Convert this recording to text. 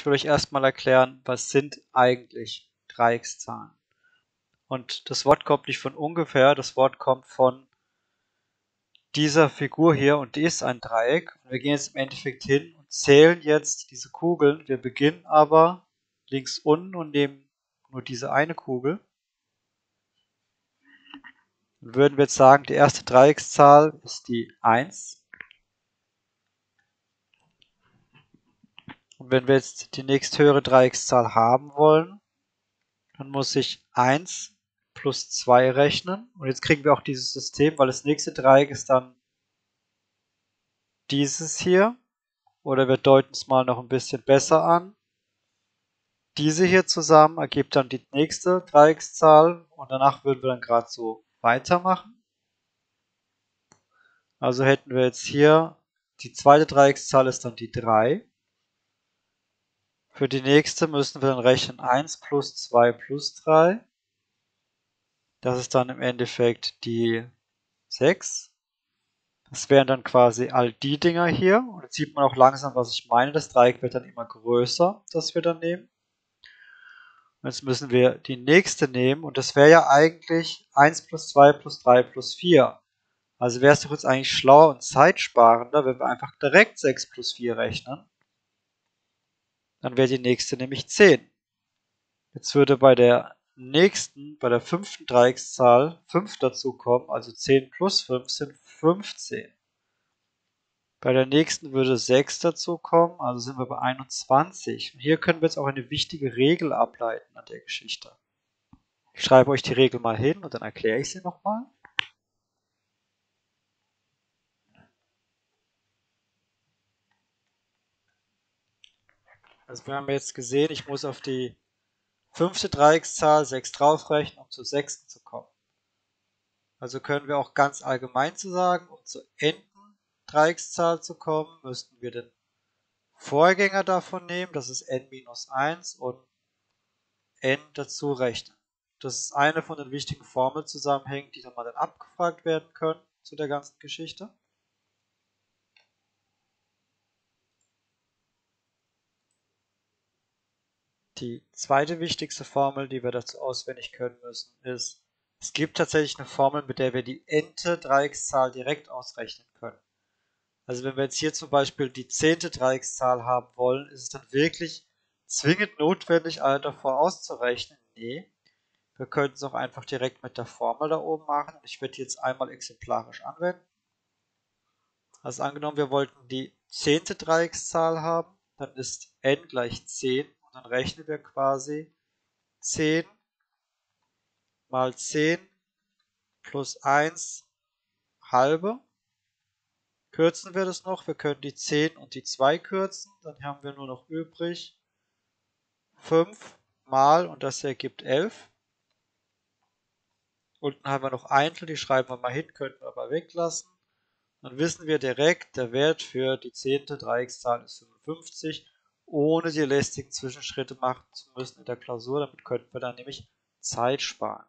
Ich will euch erstmal erklären, was sind eigentlich Dreieckszahlen. Und das Wort kommt nicht von ungefähr, das Wort kommt von dieser Figur hier und die ist ein Dreieck. Und wir gehen jetzt im Endeffekt hin und zählen jetzt diese Kugeln. Wir beginnen aber links unten und nehmen nur diese eine Kugel. Dann würden wir jetzt sagen, die erste Dreieckszahl ist die 1. Und wenn wir jetzt die nächsthöhere Dreieckszahl haben wollen, dann muss ich 1 plus 2 rechnen. Und jetzt kriegen wir auch dieses System, weil das nächste Dreieck ist dann dieses hier. Oder wir deuten es mal noch ein bisschen besser an. Diese hier zusammen ergibt dann die nächste Dreieckszahl und danach würden wir dann gerade so weitermachen. Also hätten wir jetzt hier die zweite Dreieckszahl ist dann die 3. Für die nächste müssen wir dann rechnen 1 plus 2 plus 3. Das ist dann im Endeffekt die 6. Das wären dann quasi all die Dinger hier. Und jetzt sieht man auch langsam, was ich meine. Das Dreieck wird dann immer größer, das wir dann nehmen. Und jetzt müssen wir die nächste nehmen. Und das wäre ja eigentlich 1 plus 2 plus 3 plus 4. Also wäre es doch jetzt eigentlich schlauer und zeitsparender, wenn wir einfach direkt 6 plus 4 rechnen. Dann wäre die nächste nämlich 10. Jetzt würde bei der nächsten, bei der fünften Dreieckszahl 5 dazu kommen, also 10 plus 5 sind 15. Bei der nächsten würde 6 dazu kommen, also sind wir bei 21. Und hier können wir jetzt auch eine wichtige Regel ableiten an der Geschichte. Ich schreibe euch die Regel mal hin und dann erkläre ich sie nochmal. Also wir haben jetzt gesehen, ich muss auf die fünfte Dreieckszahl 6 draufrechnen, um zur sechsten zu kommen. Also können wir auch ganz allgemein zu sagen, um zur enden Dreieckszahl zu kommen, müssten wir den Vorgänger davon nehmen, das ist n minus 1 und n dazu rechnen. Das ist eine von den wichtigen Formelzusammenhängen, die dann mal dann abgefragt werden können zu der ganzen Geschichte. Die zweite wichtigste Formel, die wir dazu auswendig können müssen, ist, es gibt tatsächlich eine Formel, mit der wir die nte Dreieckszahl direkt ausrechnen können. Also wenn wir jetzt hier zum Beispiel die zehnte Dreieckszahl haben wollen, ist es dann wirklich zwingend notwendig, alle davor auszurechnen? Nee. Wir können es auch einfach direkt mit der Formel da oben machen. Ich werde die jetzt einmal exemplarisch anwenden. Also angenommen, wir wollten die zehnte Dreieckszahl haben, dann ist n gleich 10 und dann rechnen wir quasi 10 mal 10 plus 1 halbe. Kürzen wir das noch. Wir können die 10 und die 2 kürzen. Dann haben wir nur noch übrig 5 mal und das ergibt 11. Unten haben wir noch Eintel, die schreiben wir mal hin, könnten wir aber weglassen. Dann wissen wir direkt, der Wert für die zehnte Dreieckszahl ist 55 ohne die lästigen Zwischenschritte machen zu müssen in der Klausur. Damit könnten wir dann nämlich Zeit sparen.